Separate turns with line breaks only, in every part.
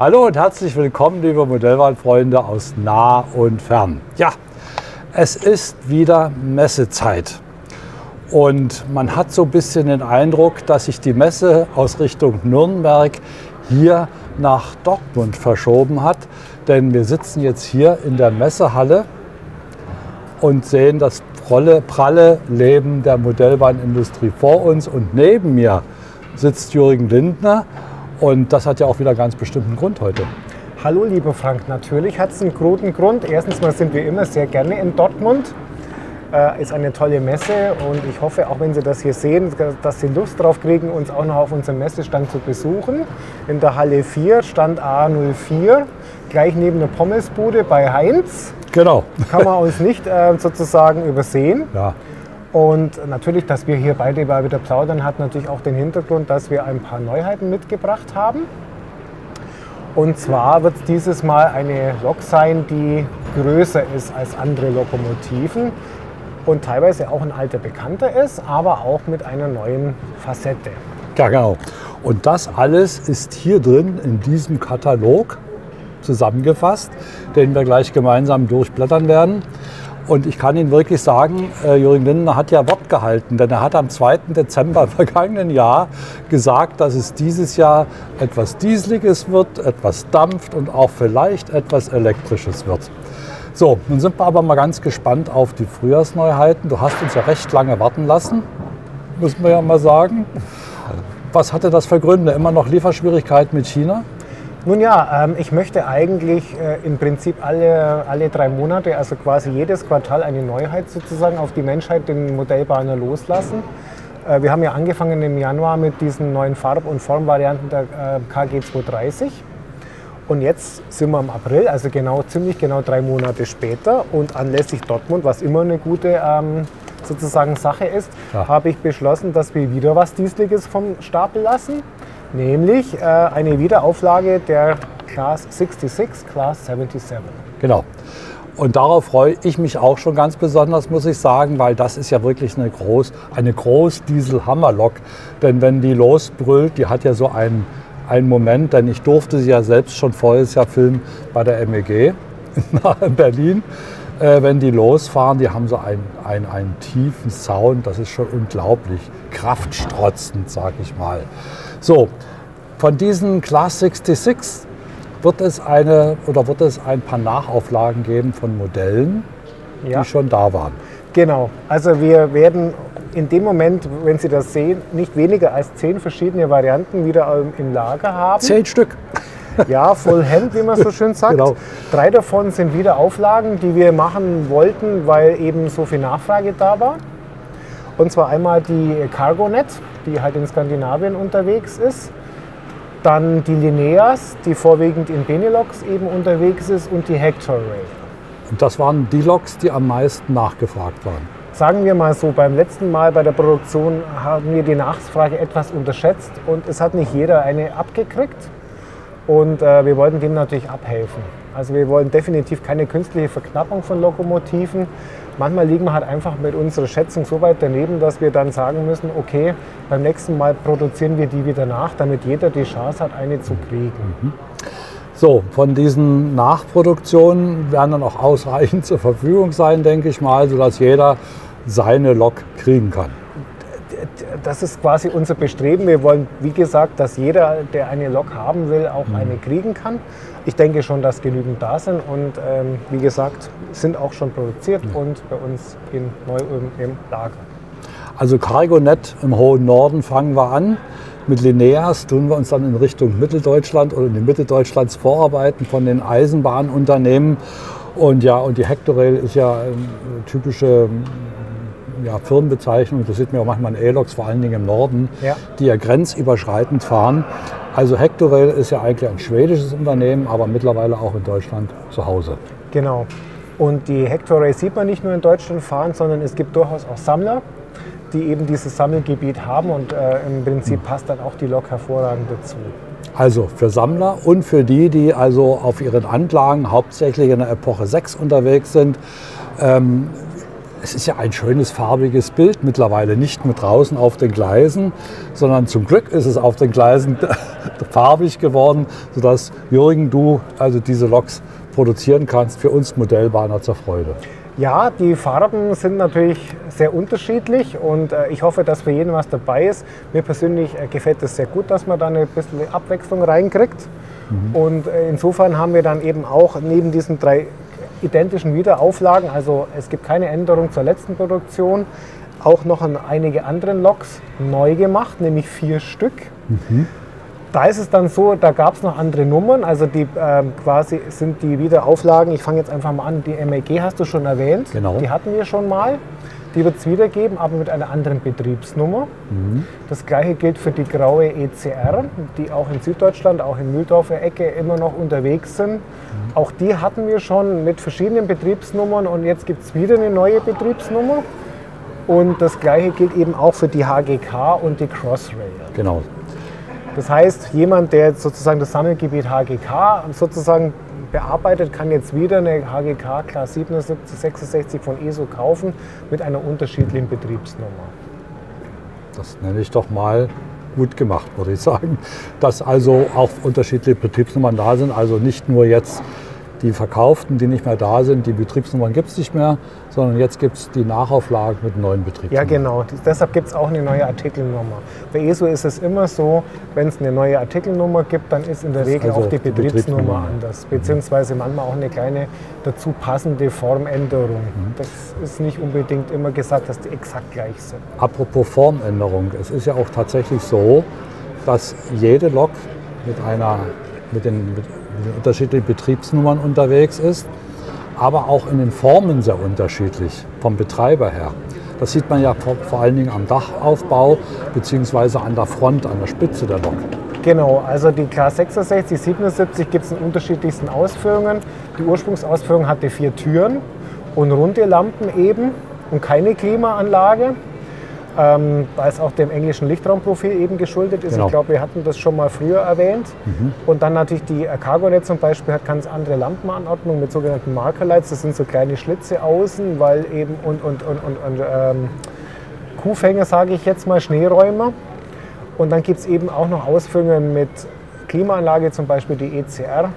Hallo und herzlich willkommen, liebe Modellbahnfreunde aus nah und fern. Ja, es ist wieder Messezeit. Und man hat so ein bisschen den Eindruck, dass sich die Messe aus Richtung Nürnberg hier nach Dortmund verschoben hat. Denn wir sitzen jetzt hier in der Messehalle und sehen das pralle, pralle Leben der Modellbahnindustrie vor uns. Und neben mir sitzt Jürgen Lindner und das hat ja auch wieder ganz bestimmten Grund heute.
Hallo, lieber Frank. Natürlich hat es einen guten Grund. Erstens mal sind wir immer sehr gerne in Dortmund. Äh, ist eine tolle Messe und ich hoffe, auch wenn Sie das hier sehen, dass Sie Lust drauf kriegen, uns auch noch auf unserem Messestand zu besuchen. In der Halle 4, Stand A04, gleich neben der Pommesbude bei Heinz.
Genau.
Kann man uns nicht äh, sozusagen übersehen.
Ja.
Und natürlich, dass wir hier beide mal wieder plaudern, hat natürlich auch den Hintergrund, dass wir ein paar Neuheiten mitgebracht haben. Und zwar wird es dieses Mal eine Lok sein, die größer ist als andere Lokomotiven und teilweise auch ein alter Bekannter ist, aber auch mit einer neuen Facette.
Ja, genau. Und das alles ist hier drin in diesem Katalog zusammengefasst, den wir gleich gemeinsam durchblättern werden. Und ich kann Ihnen wirklich sagen, äh, Jürgen Lindner hat ja Wort gehalten, denn er hat am 2. Dezember vergangenen Jahr gesagt, dass es dieses Jahr etwas Dieseliges wird, etwas dampft und auch vielleicht etwas Elektrisches wird. So, nun sind wir aber mal ganz gespannt auf die Frühjahrsneuheiten. Du hast uns ja recht lange warten lassen, müssen wir ja mal sagen. Was hatte das für Gründe? Immer noch Lieferschwierigkeiten mit China?
Nun ja, ähm, ich möchte eigentlich äh, im Prinzip alle, alle drei Monate, also quasi jedes Quartal eine Neuheit sozusagen auf die Menschheit, den Modellbahner loslassen. Äh, wir haben ja angefangen im Januar mit diesen neuen Farb- und Formvarianten der äh, KG 230. Und jetzt sind wir im April, also genau, ziemlich genau drei Monate später. Und anlässlich Dortmund, was immer eine gute ähm, sozusagen Sache ist, ja. habe ich beschlossen, dass wir wieder was Dieseliges vom Stapel lassen nämlich äh, eine Wiederauflage der Class 66, Class 77.
Genau. Und darauf freue ich mich auch schon ganz besonders, muss ich sagen, weil das ist ja wirklich eine Groß, eine Groß-Diesel-Hammerlok. Denn wenn die losbrüllt, die hat ja so einen, einen Moment, denn ich durfte sie ja selbst schon voriges Jahr filmen bei der MEG in Berlin. Äh, wenn die losfahren, die haben so einen, einen, einen tiefen Sound, das ist schon unglaublich, kraftstrotzend, sag ich mal. So, von diesen Class 66 wird es eine oder wird es ein paar Nachauflagen geben von Modellen, ja. die schon da waren.
Genau, also wir werden in dem Moment, wenn Sie das sehen, nicht weniger als zehn verschiedene Varianten wieder im Lager haben.
Zehn Stück.
Ja, Full Hand, wie man so schön sagt. Genau. Drei davon sind wieder Auflagen, die wir machen wollten, weil eben so viel Nachfrage da war. Und zwar einmal die CargoNet, die halt in Skandinavien unterwegs ist. Dann die Lineas, die vorwiegend in Benelux eben unterwegs ist. Und die Hector Rail.
Und das waren die Loks, die am meisten nachgefragt waren.
Sagen wir mal so, beim letzten Mal bei der Produktion haben wir die Nachfrage etwas unterschätzt und es hat nicht jeder eine abgekriegt. Und äh, wir wollten dem natürlich abhelfen. Also wir wollen definitiv keine künstliche Verknappung von Lokomotiven. Manchmal liegen wir halt einfach mit unserer Schätzung so weit daneben, dass wir dann sagen müssen, okay, beim nächsten Mal produzieren wir die wieder nach, damit jeder die Chance hat, eine zu kriegen. Mhm.
So, von diesen Nachproduktionen werden dann auch ausreichend zur Verfügung sein, denke ich mal, sodass jeder seine Lok kriegen kann
das ist quasi unser Bestreben. Wir wollen, wie gesagt, dass jeder, der eine Lok haben will, auch mhm. eine kriegen kann. Ich denke schon, dass genügend da sind und ähm, wie gesagt, sind auch schon produziert mhm. und bei uns in Neu-Ulm im Lager.
Also CargoNet im hohen Norden fangen wir an. Mit Lineas tun wir uns dann in Richtung Mitteldeutschland oder in die Mitte Deutschlands vorarbeiten von den Eisenbahnunternehmen. Und ja, und die Hectorail ist ja eine typische ja, Firmenbezeichnung, das sieht man auch manchmal in E-Loks, vor allen Dingen im Norden, ja. die ja grenzüberschreitend fahren. Also Hectorail ist ja eigentlich ein schwedisches Unternehmen, aber mittlerweile auch in Deutschland zu Hause.
Genau. Und die Hectorail sieht man nicht nur in Deutschland fahren, sondern es gibt durchaus auch Sammler, die eben dieses Sammelgebiet haben und äh, im Prinzip passt dann auch die Lok hervorragend dazu.
Also für Sammler und für die, die also auf ihren Anlagen hauptsächlich in der Epoche 6 unterwegs sind. Ähm, es ist ja ein schönes farbiges Bild mittlerweile, nicht nur draußen auf den Gleisen, sondern zum Glück ist es auf den Gleisen farbig geworden, sodass Jürgen, du also diese Loks produzieren kannst für uns Modellbahner zur Freude.
Ja, die Farben sind natürlich sehr unterschiedlich und äh, ich hoffe, dass für jeden was dabei ist. Mir persönlich äh, gefällt es sehr gut, dass man da ein bisschen Abwechslung reinkriegt. Mhm. Und äh, insofern haben wir dann eben auch neben diesen drei identischen Wiederauflagen, also es gibt keine Änderung zur letzten Produktion, auch noch an einige andere Loks neu gemacht, nämlich vier Stück. Mhm. Da ist es dann so, da gab es noch andere Nummern, also die ähm, quasi sind die Wiederauflagen, ich fange jetzt einfach mal an, die MEG hast du schon erwähnt,
genau.
die hatten wir schon mal. Die wird es wiedergeben, aber mit einer anderen Betriebsnummer. Mhm. Das gleiche gilt für die graue ECR, die auch in Süddeutschland, auch in Mühldorfer Ecke immer noch unterwegs sind. Mhm. Auch die hatten wir schon mit verschiedenen Betriebsnummern und jetzt gibt es wieder eine neue Betriebsnummer. Und das gleiche gilt eben auch für die HGK und die Crossrail.
Genau.
Das heißt, jemand, der sozusagen das Sammelgebiet HGK sozusagen bearbeitet, kann jetzt wieder eine HGK Class 77, 66 von ESO kaufen mit einer unterschiedlichen Betriebsnummer.
Das nenne ich doch mal gut gemacht, würde ich sagen. Dass also auch unterschiedliche Betriebsnummern da sind, also nicht nur jetzt die verkauften, die nicht mehr da sind, die Betriebsnummern gibt es nicht mehr, sondern jetzt gibt es die Nachauflagen mit neuen Betriebsnummern.
Ja, genau. Deshalb gibt es auch eine neue Artikelnummer. Bei ESO ist es immer so, wenn es eine neue Artikelnummer gibt, dann ist in der Regel also auch die Betriebsnummer, Betriebsnummer anders. Beziehungsweise manchmal auch eine kleine dazu passende Formänderung. Mhm. Das ist nicht unbedingt immer gesagt, dass die exakt gleich sind.
Apropos Formänderung, es ist ja auch tatsächlich so, dass jede Lok mit einer mit den, mit den unterschiedlichen Betriebsnummern unterwegs ist, aber auch in den Formen sehr unterschiedlich vom Betreiber her. Das sieht man ja vor, vor allen Dingen am Dachaufbau bzw. an der Front, an der Spitze der Lok.
Genau, also die Class 66, 77 gibt es in unterschiedlichsten Ausführungen. Die Ursprungsausführung hatte vier Türen und runde Lampen eben und keine Klimaanlage ähm, weil es auch dem englischen Lichtraumprofil eben geschuldet ist. Genau. Ich glaube, wir hatten das schon mal früher erwähnt. Mhm. Und dann natürlich die äh, Cargonet zum Beispiel hat ganz andere Lampenanordnung mit sogenannten Markerlights. Das sind so kleine Schlitze außen, weil eben und, und, und, und, und ähm, Kuhfänger, sage ich jetzt mal, Schneeräumer. Und dann gibt es eben auch noch Ausführungen mit Klimaanlage, zum Beispiel die ECR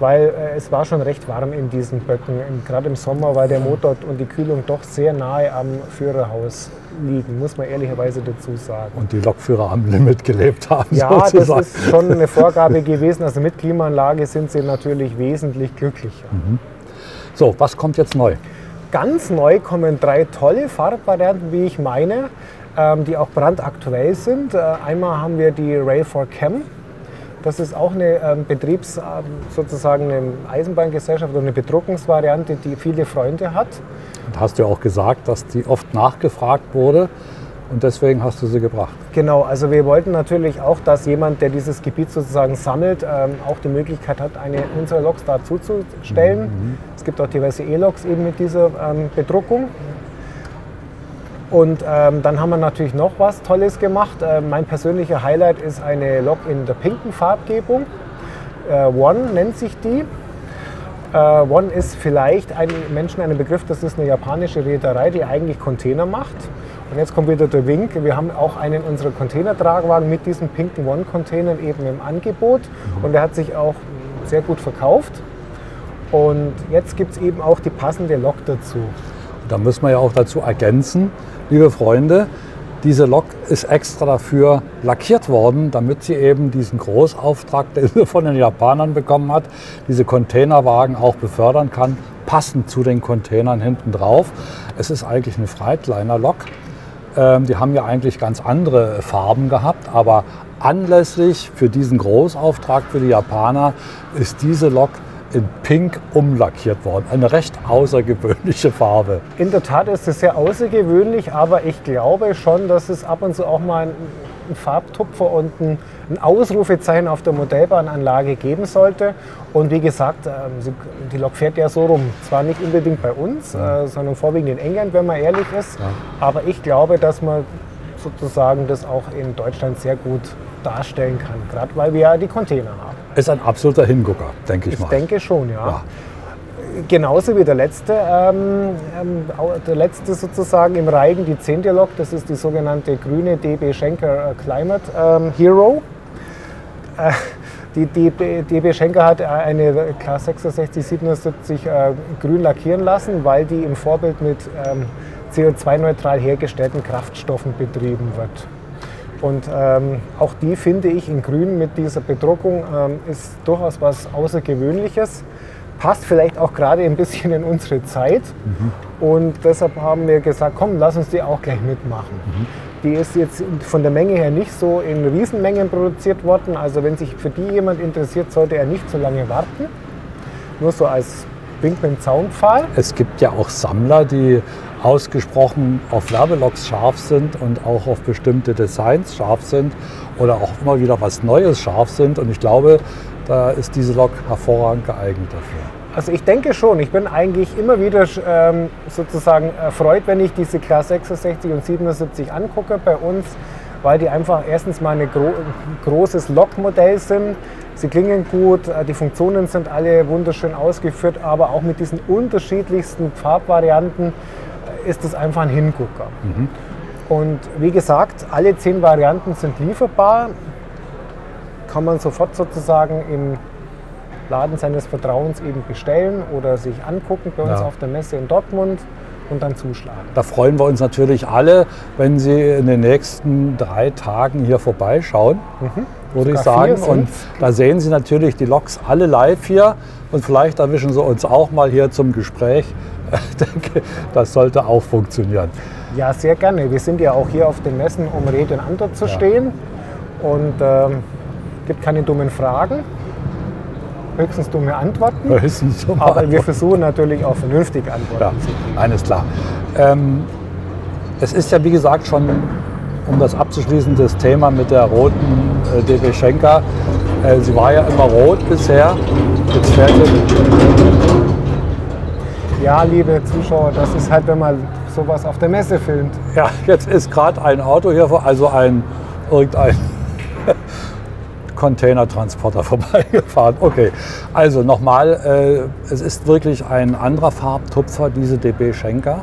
weil äh, es war schon recht warm in diesen Böcken. Gerade im Sommer war der Motor und die Kühlung doch sehr nahe am Führerhaus liegen, muss man ehrlicherweise dazu sagen.
Und die Lokführer am Limit gelebt haben.
Ja, sozusagen. das ist schon eine Vorgabe gewesen. Also mit Klimaanlage sind sie natürlich wesentlich glücklicher. Mhm.
So, was kommt jetzt neu?
Ganz neu kommen drei tolle Farbvarianten, wie ich meine, ähm, die auch brandaktuell sind. Äh, einmal haben wir die Rail 4 Chem das ist auch eine ähm, Betriebs-, ähm, sozusagen eine Eisenbahngesellschaft oder eine Bedruckungsvariante, die viele Freunde hat.
Und hast du auch gesagt, dass die oft nachgefragt wurde und deswegen hast du sie gebracht.
Genau, also wir wollten natürlich auch, dass jemand, der dieses Gebiet sozusagen sammelt, ähm, auch die Möglichkeit hat, eine unserer Loks dazuzustellen. Mhm. Es gibt auch diverse E-Loks eben mit dieser ähm, Bedruckung. Und ähm, dann haben wir natürlich noch was Tolles gemacht. Äh, mein persönlicher Highlight ist eine Lok in der pinken Farbgebung. Äh, One nennt sich die. Äh, One ist vielleicht ein Menschen ein Begriff, das ist eine japanische Reederei, die eigentlich Container macht. Und jetzt kommt wieder der Wink. Wir haben auch einen unserer Containertragwagen mit diesen pinken One-Containern eben im Angebot. Und der hat sich auch sehr gut verkauft. Und jetzt gibt es eben auch die passende Lok dazu.
Da muss man ja auch dazu ergänzen, liebe Freunde, diese Lok ist extra dafür lackiert worden, damit sie eben diesen Großauftrag, den sie von den Japanern bekommen hat, diese Containerwagen auch befördern kann, passend zu den Containern hinten drauf. Es ist eigentlich eine Freightliner-Lok. Ähm, die haben ja eigentlich ganz andere Farben gehabt, aber anlässlich für diesen Großauftrag für die Japaner ist diese Lok in Pink umlackiert worden. Eine recht außergewöhnliche Farbe.
In der Tat ist es sehr außergewöhnlich, aber ich glaube schon, dass es ab und zu auch mal einen Farbtupfer und ein, Ausrufezeichen auf der Modellbahnanlage geben sollte. Und wie gesagt, ähm, die Lok fährt ja so rum. Zwar nicht unbedingt bei uns, ja. Äh, sondern vorwiegend in England, wenn man ehrlich ist. Ja. Aber ich glaube, dass man sozusagen das auch in Deutschland sehr gut darstellen kann, gerade weil wir ja die Container haben.
Ist ein absoluter Hingucker, denke ich, ich mal.
Ich denke schon, ja. ja. Genauso wie der letzte, ähm, ähm der letzte sozusagen im Reigen, die zehnte Lok, das ist die sogenannte grüne DB Schenker äh, Climate ähm, Hero. Äh, die DB, DB Schenker hat eine Class 66 77 äh, grün lackieren lassen, weil die im Vorbild mit ähm, CO2-neutral hergestellten Kraftstoffen betrieben wird. Und ähm, auch die finde ich in Grün mit dieser Bedruckung ähm, ist durchaus was Außergewöhnliches. Passt vielleicht auch gerade ein bisschen in unsere Zeit. Mhm. Und deshalb haben wir gesagt, komm, lass uns die auch gleich mitmachen. Mhm. Die ist jetzt von der Menge her nicht so in Riesenmengen produziert worden. Also wenn sich für die jemand interessiert, sollte er nicht so lange warten. Nur so als Wink mit dem Zaunpfahl.
Es gibt ja auch Sammler, die ausgesprochen auf Werbeloks scharf sind und auch auf bestimmte Designs scharf sind oder auch immer wieder was Neues scharf sind. Und ich glaube, da ist diese Lok hervorragend geeignet dafür.
Also ich denke schon. Ich bin eigentlich immer wieder ähm, sozusagen erfreut, wenn ich diese Class 66 und 77 angucke bei uns, weil die einfach erstens mal ein gro großes Lokmodell sind. Sie klingen gut, äh, die Funktionen sind alle wunderschön ausgeführt, aber auch mit diesen unterschiedlichsten Farbvarianten ist es einfach ein Hingucker. Mhm. Und wie gesagt, alle zehn Varianten sind lieferbar. Kann man sofort sozusagen im Laden seines Vertrauens eben bestellen oder sich angucken bei uns ja. auf der Messe in Dortmund und dann zuschlagen.
Da freuen wir uns natürlich alle, wenn Sie in den nächsten drei Tagen hier vorbeischauen, mhm. würde ich sagen. Und da sehen Sie natürlich die Loks alle live hier und vielleicht erwischen Sie uns auch mal hier zum Gespräch. Ich denke, das sollte auch funktionieren.
Ja, sehr gerne. Wir sind ja auch hier auf den Messen, um Rede und Antwort zu ja. stehen. Und ähm, gibt keine dummen Fragen höchstens dumme Antworten. Höchstens dumme aber wir versuchen natürlich auch vernünftige Antworten ja, zu geben.
Eines klar. Ähm, es ist ja, wie gesagt, schon, um das abzuschließen, das Thema mit der roten äh, DB Schenker. Äh, sie war ja immer rot bisher. Jetzt fährt sie.
Ja, liebe Zuschauer, das ist halt, wenn man sowas auf der Messe filmt.
Ja, jetzt ist gerade ein Auto hier vor, also ein irgendein Containertransporter vorbeigefahren. Okay, also nochmal, äh, es ist wirklich ein anderer Farbtupfer, diese DB Schenker.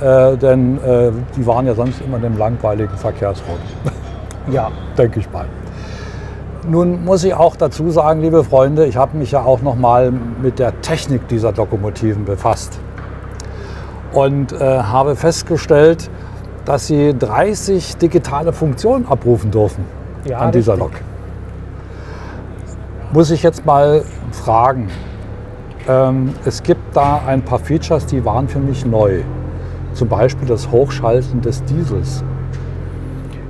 Äh, denn äh, die waren ja sonst immer in dem langweiligen Verkehrsrot. ja, denke ich mal. Nun muss ich auch dazu sagen, liebe Freunde, ich habe mich ja auch noch mal mit der Technik dieser Lokomotiven befasst und äh, habe festgestellt, dass sie 30 digitale Funktionen abrufen dürfen ja, an dieser Lok muss ich jetzt mal fragen. Ähm, es gibt da ein paar Features, die waren für mich neu. Zum Beispiel das Hochschalten des Diesels.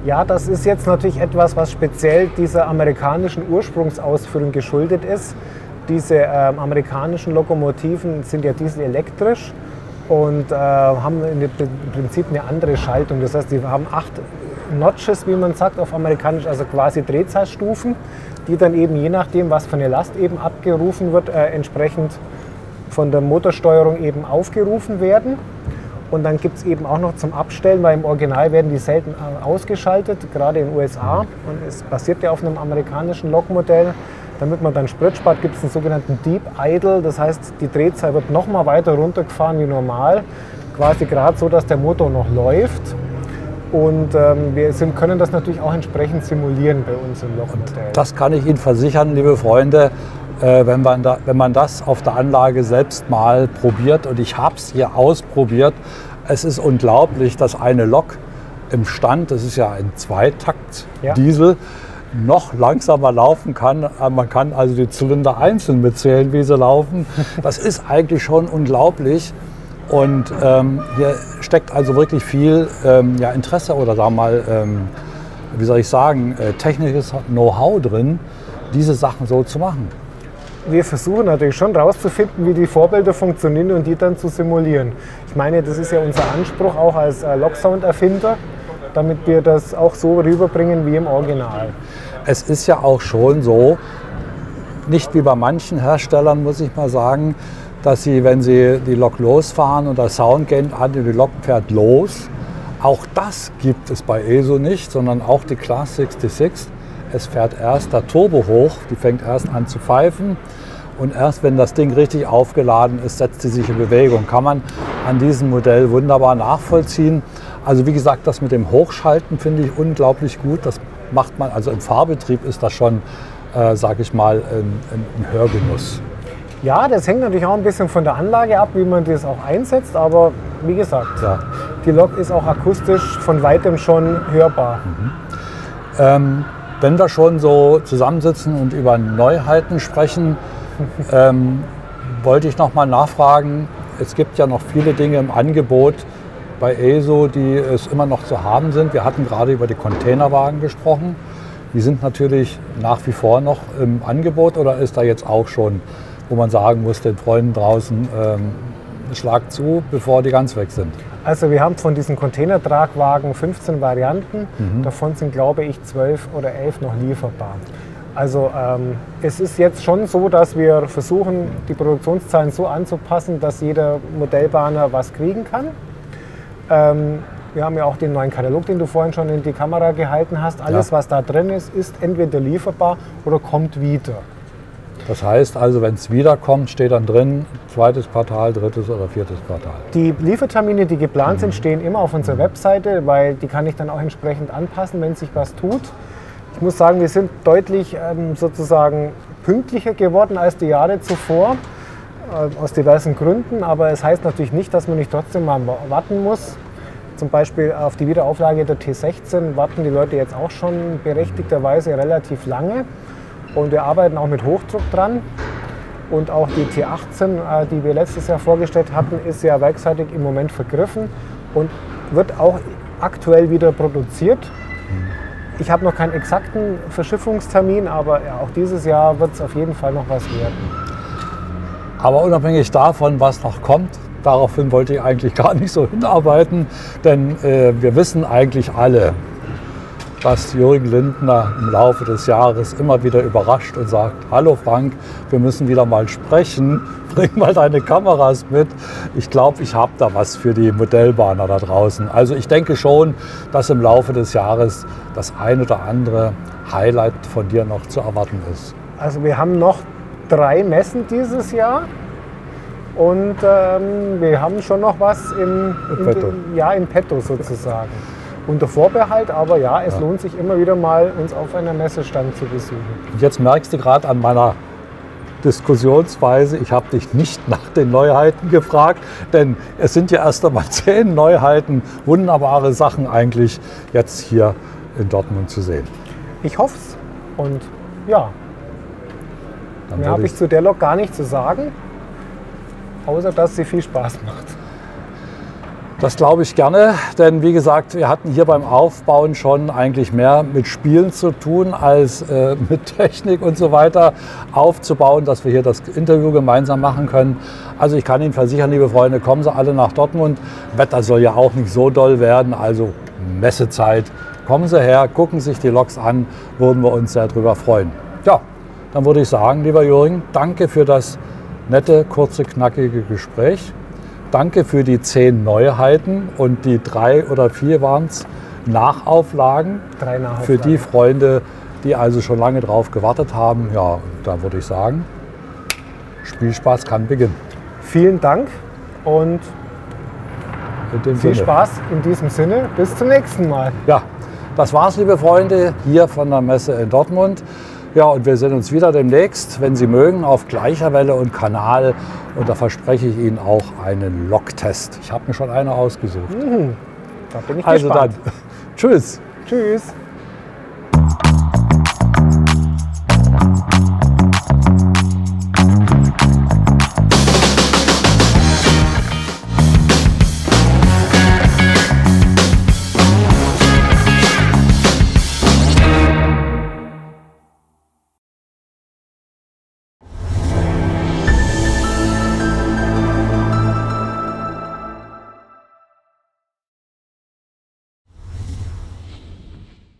Ja, das ist jetzt natürlich etwas, was speziell dieser amerikanischen Ursprungsausführung geschuldet ist. Diese ähm, amerikanischen Lokomotiven sind ja dieselelektrisch und äh, haben im Prinzip eine andere Schaltung. Das heißt, sie haben acht Notches, wie man sagt auf amerikanisch, also quasi Drehzahlstufen die dann eben je nachdem, was für eine Last eben abgerufen wird, äh, entsprechend von der Motorsteuerung eben aufgerufen werden. Und dann gibt es eben auch noch zum Abstellen, weil im Original werden die selten äh, ausgeschaltet, gerade in den USA. Und es basiert ja auf einem amerikanischen Lokmodell. Damit man dann Sprit spart, gibt es einen sogenannten Deep Idle. Das heißt, die Drehzahl wird noch mal weiter runtergefahren wie normal. Quasi gerade so, dass der Motor noch läuft. Und ähm, wir sind, können das natürlich auch entsprechend simulieren bei uns im Lochmodell.
Das kann ich Ihnen versichern, liebe Freunde. Äh, wenn, man da, wenn man das auf der Anlage selbst mal probiert, und ich habe es hier ausprobiert, es ist unglaublich, dass eine Lok im Stand, das ist ja ein Zweitakt-Diesel, ja. noch langsamer laufen kann. Äh, man kann also die Zylinder einzeln mitzählen, wie sie laufen. Das ist eigentlich schon unglaublich. Und ähm, hier steckt also wirklich viel ähm, ja, Interesse oder sagen wir mal, ähm, wie soll ich sagen, äh, technisches Know-how drin, diese Sachen so zu machen.
Wir versuchen natürlich schon herauszufinden, wie die Vorbilder funktionieren und die dann zu simulieren. Ich meine, das ist ja unser Anspruch auch als äh, Locksound-Erfinder, damit wir das auch so rüberbringen wie im Original.
Es ist ja auch schon so, nicht wie bei manchen Herstellern, muss ich mal sagen, dass Sie, wenn Sie die Lok losfahren und der Sound geht an, die Lok fährt los. Auch das gibt es bei ESO nicht, sondern auch die Class 66. Es fährt erst der Turbo hoch, die fängt erst an zu pfeifen Und erst wenn das Ding richtig aufgeladen ist, setzt sie sich in Bewegung. Kann man an diesem Modell wunderbar nachvollziehen. Also wie gesagt, das mit dem Hochschalten finde ich unglaublich gut. Das macht man, also im Fahrbetrieb ist das schon, äh, sage ich mal, ein, ein Hörgenuss.
Ja, das hängt natürlich auch ein bisschen von der Anlage ab, wie man das auch einsetzt. Aber wie gesagt, ja. die Lok ist auch akustisch von weitem schon hörbar. Mhm.
Ähm, wenn wir schon so zusammensitzen und über Neuheiten sprechen, ähm, wollte ich noch mal nachfragen. Es gibt ja noch viele Dinge im Angebot bei ESO, die es immer noch zu haben sind. Wir hatten gerade über die Containerwagen gesprochen. Die sind natürlich nach wie vor noch im Angebot oder ist da jetzt auch schon wo man sagen muss, den Freunden draußen, ähm, schlag zu, bevor die ganz weg sind?
Also wir haben von diesen Containertragwagen 15 Varianten, mhm. davon sind glaube ich 12 oder 11 noch lieferbar. Also ähm, es ist jetzt schon so, dass wir versuchen, die Produktionszahlen so anzupassen, dass jeder Modellbahner was kriegen kann. Ähm, wir haben ja auch den neuen Katalog, den du vorhin schon in die Kamera gehalten hast. Alles, ja. was da drin ist, ist entweder lieferbar oder kommt wieder.
Das heißt also, wenn es wiederkommt, steht dann drin, zweites Quartal, drittes oder viertes Quartal.
Die Liefertermine, die geplant sind, stehen immer auf unserer Webseite, weil die kann ich dann auch entsprechend anpassen, wenn sich was tut. Ich muss sagen, wir sind deutlich ähm, sozusagen pünktlicher geworden als die Jahre zuvor, äh, aus diversen Gründen. Aber es heißt natürlich nicht, dass man nicht trotzdem mal warten muss. Zum Beispiel auf die Wiederauflage der T16 warten die Leute jetzt auch schon berechtigterweise relativ lange. Und wir arbeiten auch mit Hochdruck dran. Und auch die T18, äh, die wir letztes Jahr vorgestellt hatten, ist ja werkseitig im Moment vergriffen und wird auch aktuell wieder produziert. Ich habe noch keinen exakten Verschiffungstermin, aber auch dieses Jahr wird es auf jeden Fall noch was werden.
Aber unabhängig davon, was noch kommt, daraufhin wollte ich eigentlich gar nicht so hinarbeiten, denn äh, wir wissen eigentlich alle, dass Jürgen Lindner im Laufe des Jahres immer wieder überrascht und sagt, hallo Frank, wir müssen wieder mal sprechen, bring mal deine Kameras mit. Ich glaube, ich habe da was für die Modellbahner da draußen. Also ich denke schon, dass im Laufe des Jahres das ein oder andere Highlight von dir noch zu erwarten ist.
Also wir haben noch drei Messen dieses Jahr. Und ähm, wir haben schon noch was im,
petto.
ja, im Petto sozusagen unter Vorbehalt, aber ja, es ja. lohnt sich immer wieder mal, uns auf einer Messestand zu besuchen.
Und jetzt merkst du gerade an meiner Diskussionsweise, ich habe dich nicht nach den Neuheiten gefragt, denn es sind ja erst einmal zehn Neuheiten, wunderbare Sachen eigentlich jetzt hier in Dortmund zu sehen.
Ich hoffe es und ja, Dann mehr habe ich zu der Lok gar nicht zu sagen, außer dass sie viel Spaß macht.
Das glaube ich gerne, denn wie gesagt, wir hatten hier beim Aufbauen schon eigentlich mehr mit Spielen zu tun, als äh, mit Technik und so weiter aufzubauen, dass wir hier das Interview gemeinsam machen können. Also ich kann Ihnen versichern, liebe Freunde, kommen Sie alle nach Dortmund. Wetter soll ja auch nicht so doll werden, also Messezeit. Kommen Sie her, gucken sich die Loks an, würden wir uns sehr darüber freuen. Ja, dann würde ich sagen, lieber Jürgen, danke für das nette, kurze, knackige Gespräch. Danke für die zehn Neuheiten und die drei oder vier waren es Nachauflagen.
Drei Nachauflagen.
Für die Freunde, die also schon lange drauf gewartet haben. Ja, da würde ich sagen, Spielspaß kann beginnen.
Vielen Dank und viel Sinne. Spaß in diesem Sinne. Bis zum nächsten Mal.
Ja, das war's, liebe Freunde, hier von der Messe in Dortmund. Ja, und wir sehen uns wieder demnächst, wenn Sie mögen, auf gleicher Welle und Kanal. Und da verspreche ich Ihnen auch einen Log-Test. Ich habe mir schon eine ausgesucht. Mhm.
Da bin ich
also gespannt. dann, tschüss.
Tschüss.